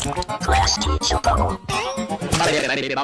大了点点大了点点大了点点